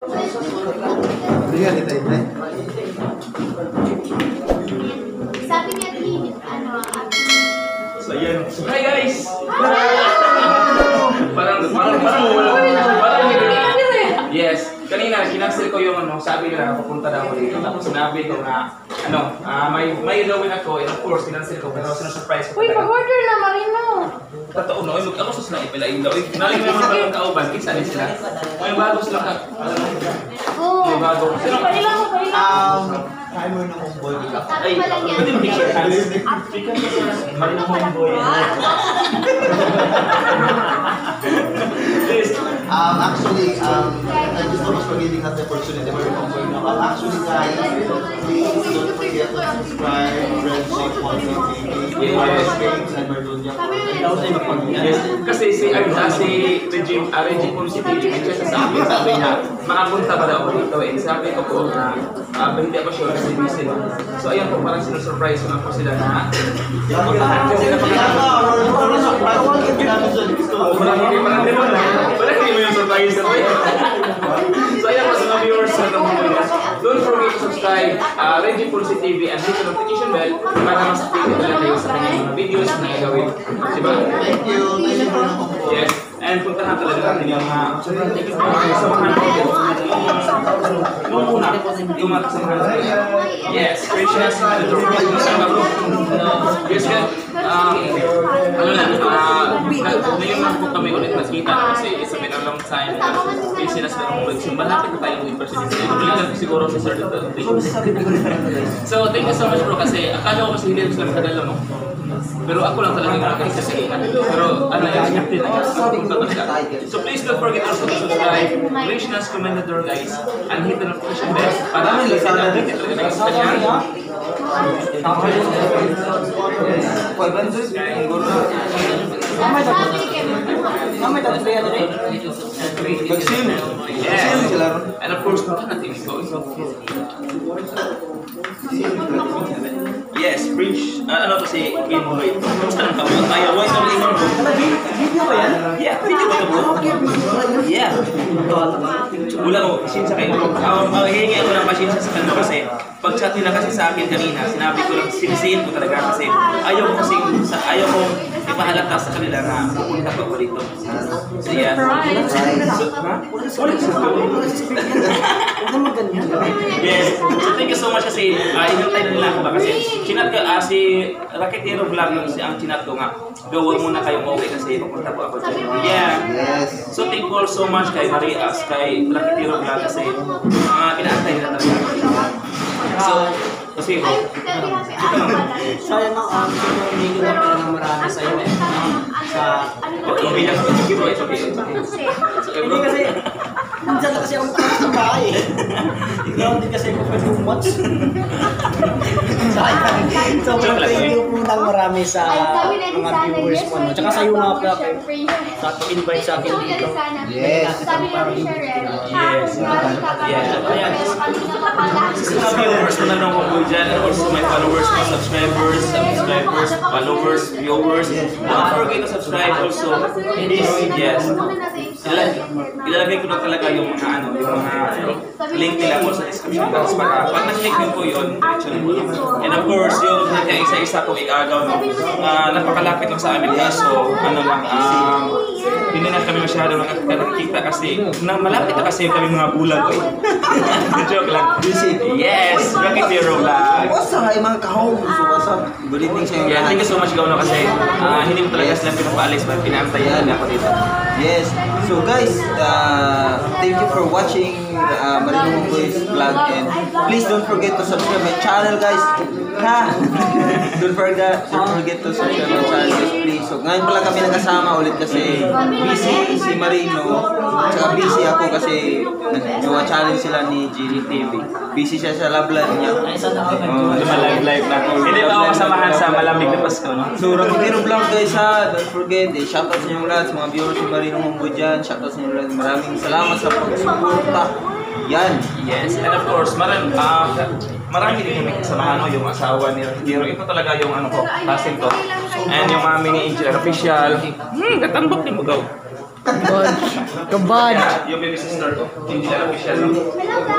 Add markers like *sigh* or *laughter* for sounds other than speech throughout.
Sabi niya, di, ano, So, yan. Hi guys! parang, parang, parang, parang, parang, yes. Kanina, kinancel ko yung ano, sabi nila, pupunta daw ako dito. Tapos sinabi ko na, ano, ah, may, may gawin ako, and of course, kinancel ko, pero sinusurprise ko Uy, talaga. pag-order na, Marino. Totoo no, mag ako sa sila ipila ilaw. Naling mo naman ang kauban, kinsa din sila. May bago sila ka. Oo. May bago. Um, kaya mo na kong boy. Sabi pa lang yan. pwede mo picture hands. Marino Homeboy. Um, actually, um, thank you so much for giving us the opportunity. We're from Boy Um, actually, guys, please don't forget to subscribe Shake Quality TV. Yes. Games and Mardunya. Yes. Kasi si ano sa si Regine, uh, Regine Ponce TV, siya sa akin, sabi niya, makapunta ba daw ako dito eh. Sabi ko po na, uh, hindi ako sure kasi busy no. So ayun po, parang sinusurprise ko na po sila na, puntahan ko sila Wala hindi pa natin wala. Wala hindi mo yung surprise na boy. So ayan po sa mga viewers mga mga Don't forget to subscribe uh, Reggie Pulse TV and hit the notification bell para mas updated talaga kayo sa kanyang mga videos na gagawin. Diba? Thank you. Na. Yes. And puntahan talaga natin yung mga uh, samahan ko. Yung una, yung mga kasamahan. Yes, Christians, Yes, ka. Um, ano na, uh, ngayon lang po kami ulit nagkita kasi it's been a long time na busy na sa mga ulit. So, malapit na tayong impersonate. Balik lang siguro si Sir dito. So, thank you so much bro kasi akala ko kasi hindi ko sila makadala mo. Pero ako lang talaga yung nakakasasali. Pero ano yan, active na talaga. So please don't forget also to subscribe, Krishna's Commendador guys, and hit the notification bell para update talaga na sa kanya. Yes. And of course, punta natin ito. Yes, preach. Uh, ano to si Kim Lloyd? Saan ka mo? Ay, why don't you know? Video ba yan? Yeah, video ko to bro. Yeah. Wala ko, pasensya kayo. Um, uh, hihingi ako ng pasensya sa kanila kasi pag chat nila kasi sa akin kanina, sinabi ko lang, sinisihin ko talaga kasi ayaw ko kasi, sa, ayaw ko ipahalata sa kanila na pupunta ko dito. So yeah. Yes. So thank you so much kasi uh, inantay na nila ako ba kasi chinat ko ah, si Raketero Vlog lang si ang chinat ko nga gawin muna kayong okay kasi pupunta po ako dyan. Yeah. Yes. So thank you all so much kay Marias, kay Raketero Vlog kasi uh, inaantay nila talaga. So, kasi ano pala. Sayang na ang siguro video lang pala ng marami eh. Sa... Okay, okay lang. Okay, bro. It's okay. It's okay. It's okay, bro. Hindi kasi... Nandiyan na kasi ako sa bahay eh. Ikaw hindi kasi ako pwede umat. Sayang. So, thank you po ng marami sa na mga viewers no? Tsaka sa iyo nga pala sa pag-invite sa akin dito. Yes. Sabi niya rin siya. Yes. Yes. Ayan. Sa viewers na nanong ko po dyan, and also my followers, my subscribers, subscribers, followers, viewers, don't forget to subscribe also. Yes. Ilalagay, ko na talaga yung mga ano, yung mga link nila po sa description box para pag nag-click nyo po yun, actually po. And of course, yung kaya isa-isa po igagaw, no, uh, napakalapit lang sa amin kaso, ano lang, um, hindi na kami masyado nakakita kasi, na, malapit na kasi kami mga bulag. eh. *laughs* Joke lang. Yes, Rocky Zero Vlog. What's up, mga kahong? Good evening sa inyo. Yeah, thank you so much Gawno kasi ah, hindi mo talaga sila pinapaalis but pinaantayan na ako dito. Yes. So guys, uh, thank you for watching uh, Marino Boys vlog and please don't forget to subscribe my channel guys. Ha! don't forget don't forget to channel guys please. So ngayon pala kami nagkasama ulit kasi busy si Marino tsaka busy ako kasi nagawa challenge sila ni Genie TV. Busy siya sa love life niya. Ako. Oh, Live live na. Hindi pa ako kasamahan sa malamig na Pasko, no? So, Ramiro Vlog guys ha, don't forget, eh, shoutout sa inyong lahat, sa mga viewers ni Marino Humbo dyan, shoutout sa inyong lahat, maraming salamat sa pagsuporta. Yan. Yes, and of course, marami, ah, marami din kami kasamahan no, yung asawa ni Hero. Ito talaga yung ano ko, cousin ko. And yung mami ni Angel Official. Hmm, katambok ni Mugaw. Kabad. Kabad. Yeah, yung baby sister ko. Hindi na official. no?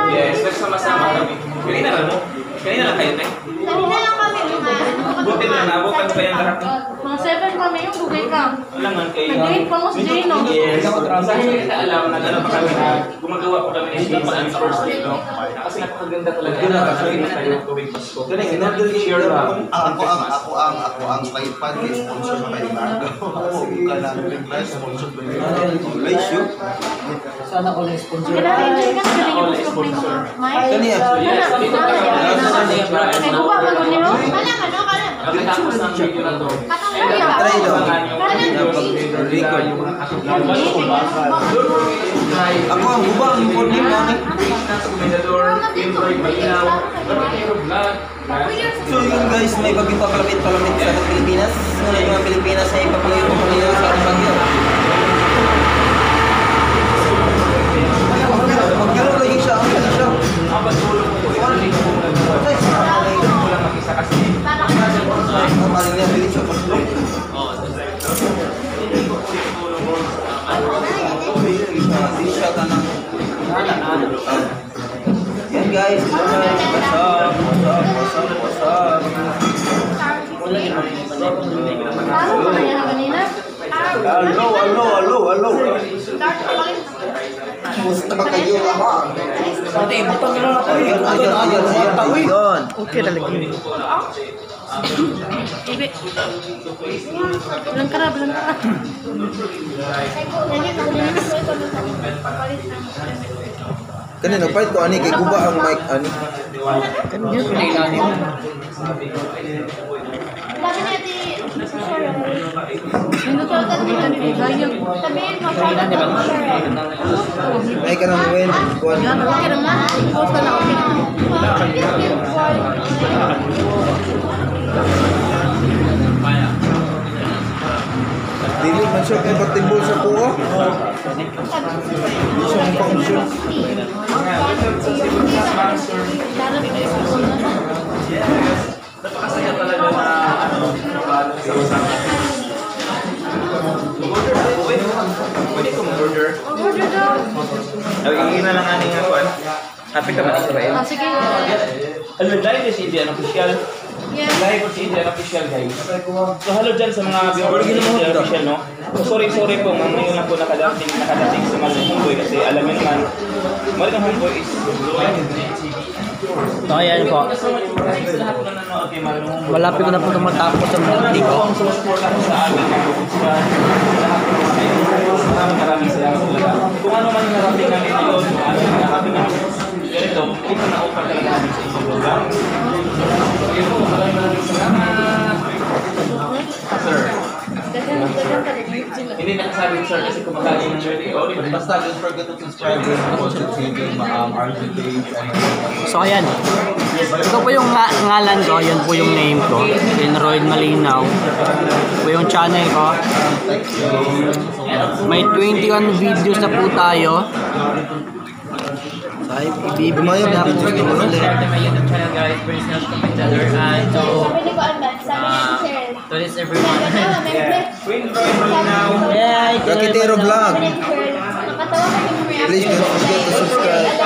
Yes, nagsama-sama kami. Kanina lang, no? Kanina lang kayo, te. Kanina lang kami Buti na naabutan ko kayang lahat. Mga seven kami yung bugay ka. Alam man kayo. Nag-date pa mo si Jane, no? Yes. Sa akin na alam na ano pa kami na gumagawa pa kami ng isang ang first day, no? Kasi napakaganda talaga. Kasi na tayo tuwing Pasko. Share lang. Ako ang ako ang ako ang flight pan kay sponsor na *laughs* may bago. Ako ka lang yung class sponsor ba yun? Always you. Sana ko na sponsor. Hindi natin enjoy ka na All sponsor. Mike? Kaniya. Yes, dito tayo. May guba ka nun nyo? Kala man, no? Kala man. Katang Try daw. Record. Ako ang gubang, yung name namin. So yun guys, may bagyo pa palapit-palapit sa Pilipinas. Ngunit mga Pilipinas ay papalayo pa palayo sa bagyo. Hello, hello, hello, hello. Kumusta kayo lahat? Ayun, ayun, ayun, ayun, ayun. Okay talaga. Ibi. Bilang ka na, bilang ka na. Kanina, part ko, ani, kay Kuba ang mic, ani. Kanina ko na ilalim. Ay, ka nang win. Kuan. Yan, okay naman. Post ka na, okay. Dili man siya compatible sa kuha. Isang function. Napakasaya talaga na ano, sama-sama. Order na po, pwede pwede ko mag-order. Order daw. Nagiging na lang aning ako, ano. Happy ka man, Israel. Ah, sige. Hello, live is Indian official. Yes. Live is Indian official, guys. So, hello dyan sa mga viewers ng Indian official, no? So, sorry, sorry po, mga ngayon lang po nakadating, nakadating sa mga homeboy kasi alam niyo naman, mga ng homeboy is So ayan po. Malapit ko na po na matapos ang birthday ko. Maraming maraming salamat talaga. Kung ano man yung narating namin ngayon, ano yung narating namin ganito, ito na offer talaga namin sa inyong program. So, yun po, maraming maraming salamat. Hindi nakasabi sir kasi kumakain ng birthday. Oh? Basta don't forget to subscribe and also to yung um, page and So ayan. Ito po yung nga ngalan ko, yan po yung name ko. Enroyd Malinaw. Ito po yung channel ko. May 21 videos na po tayo. So, ay, ibibigay na po ito ulit. Subscribe to my YouTube channel guys, Prince Nelson Competitor and ko, si Cheryl. to this everyone. Queen Roy Malinaw. Yay! Kakitero vlog. Please don't forget to subscribe.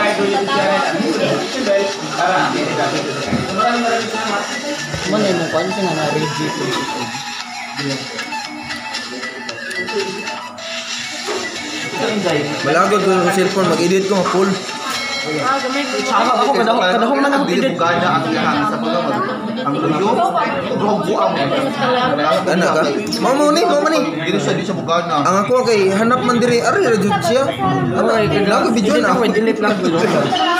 Muna yung kwan siya na review po. Malagod ko yung cellphone, mag-edit ko, ma-full. Ah, ko. Ako, kadahong, kadahong man ang Dili edit. mo gana ang lahat sa pagawag. Ang tuyo, drog buang. Ano ka? Mamo ni, mamo ni. Dili siya, di siya bugana. Ang ako kay hanap man diri ari ra jud siya. Ano Ay, Lago video na. Ako, delete lang ko.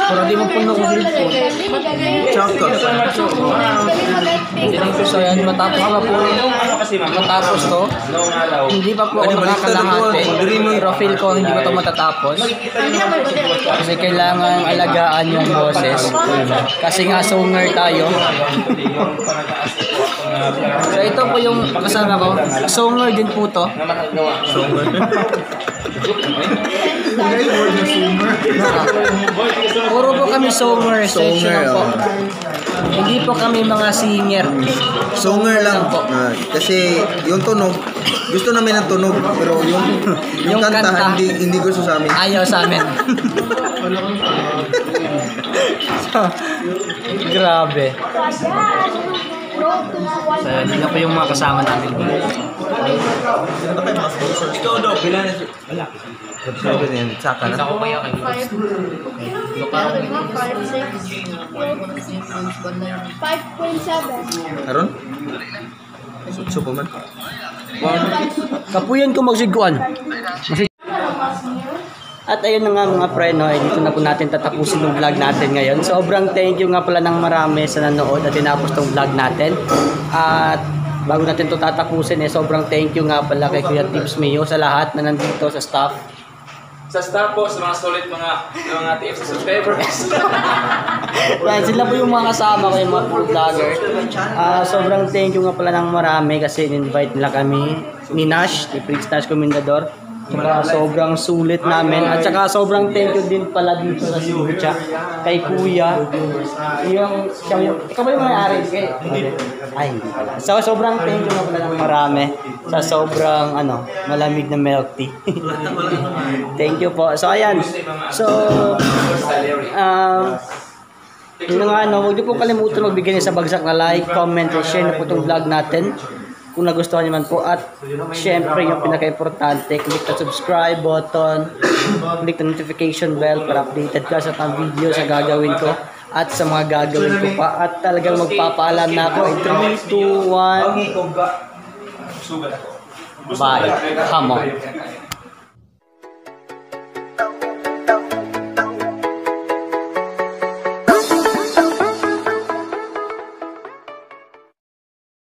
Para di mo puno ko cellphone. Tsaka. So yan, matapos pa po. Kasi ma'am? Matapos to. Hindi pa po ako Ano, nakakalahati. Yung profile ko, hindi pa to matatapos. Kasi kailangan alagaan yung boses. Kasi nga sunger tayo. So ito po yung kasama ko. Sunger din po to. Sumer. Puro po kami sunger. Sunger, po. oh. Hindi po kami mga singer. Sunger lang po. Kasi yung tunog, Gusto namin ng tunog, pero yung, yung, Yung kanta, kanta. hindi hindi gusto sa amin. Ayaw sa amin. *laughs* *laughs* grabe. So, yun po yung mga kasama namin. Ikaw daw, bilan Sabi niya, saka na. Ako kayo. Six. Five point seven. Karon? Sutso pa man. Kapuyan ko magsiguan. At ayun na nga mga pre, no, eh, dito na po natin tatapusin yung vlog natin ngayon. Sobrang thank you nga pala ng marami sa nanood at tinapos tong vlog natin. At bago natin to tatapusin, eh, sobrang thank you nga pala kay Kuya Tips Mio sa lahat na nandito sa staff. Sa staff po, sa mga solid mga mga TF subscribers. *laughs* Yan, sila po yung mga kasama ko, yung mga food vlogger. Ah, sobrang thank you nga pala ng marami kasi in-invite nila kami ni Nash, ni Prince Nash Comendador. Tsaka sobrang sulit namin. At saka sobrang thank you din pala dito sa Sucha. Kay Kuya. Yung, siya yung, ikaw yung may-ari? Ay, hindi pala. So, sobrang thank you nga pala ng marami sa sobrang, ano, malamig na milk tea. *laughs* thank you po. So, ayan. So, um, yun na nga, no, huwag niyo po kalimutan magbigay niyo sa bagsak na like, comment, and share na po itong vlog natin kung nagustuhan niyo man po. At syempre, yung pinaka-importante, click the subscribe button, click the notification bell para updated ka sa mga videos na gagawin ko at sa mga gagawin ko pa. At talagang magpapaalam na ako in 3, 2, 1, bye. Come on.